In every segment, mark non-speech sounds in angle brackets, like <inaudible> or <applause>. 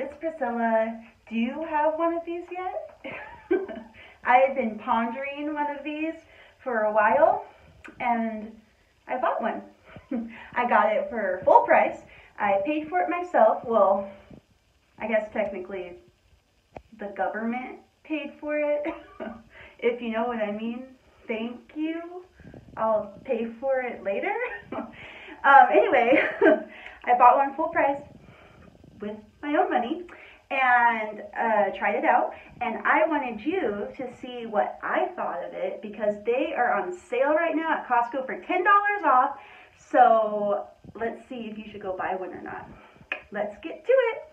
it's Priscilla. Do you have one of these yet? <laughs> I had been pondering one of these for a while and I bought one. <laughs> I got it for full price. I paid for it myself. Well, I guess technically the government paid for it, <laughs> if you know what I mean. Thank you. I'll pay for it later. um, anyway, I bought one full price with my own money and uh, tried it out. And I wanted you to see what I thought of it because they are on sale right now at Costco for $10 off. So let's see if you should go buy one or not. Let's get to it.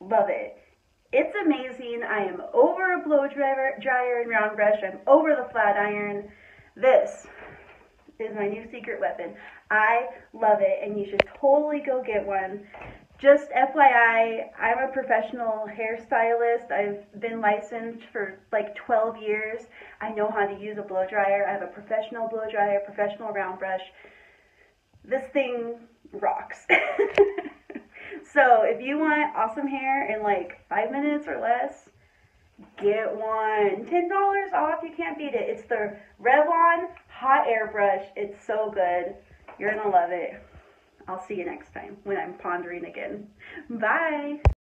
Love it. It's amazing. I am over a blow dryer, dryer and round brush. I'm over the flat iron. This is my new secret weapon. I love it and you should totally go get one. Just FYI, I'm a professional hairstylist. I've been licensed for like 12 years. I know how to use a blow dryer. I have a professional blow dryer, professional round brush. This thing rocks. <laughs> so if you want awesome hair in like five minutes or less, get one. $10 off, you can't beat it. It's the Revlon Hot Air Brush. It's so good. You're gonna love it. I'll see you next time when I'm pondering again. Bye.